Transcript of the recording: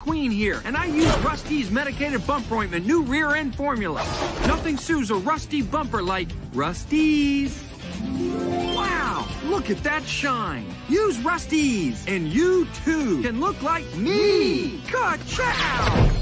Queen here, and I use Rust-eze medicated bumper ointment, new rear end formula. Nothing soothes a rusty bumper like Rust-eze. Wow, look at that shine. Use Rust-eze, and you too can look like me. Ka-chow!